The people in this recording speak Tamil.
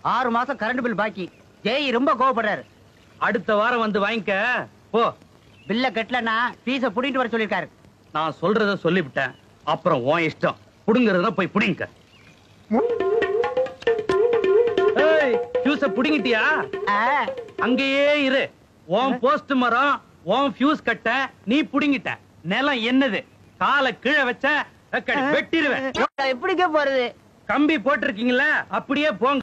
ஆறு மாசம் கரண்ட் பில் பாக்கி. ஜெய் ரொம்ப கோவப்படுறாரு. அடுத்த வாரம் வந்து வாங்கிக்க. போ. பில்ல கட்டலன்னா பீஸ புடிங்கிட்டு வர சொல்லிருக்காரு நான் சொல்றத சொல்லிவிட்டேன். அப்புறம் உன் இஷ்டம். புடுங்கறத போய் புடிங்க ஃபியூஸ அங்கேயே இரு. உன் போஸ்ட் மரம் உன் ஃபியூஸ் கட்ட நீ புடுங்கிட்ட. நிலம் என்னது? காலை கீழே வச்ச வெக்கடி, வெட்டிடுவேன். போறது? கம்பி போட்டிருக்கீங்களா அப்படியே போங்க.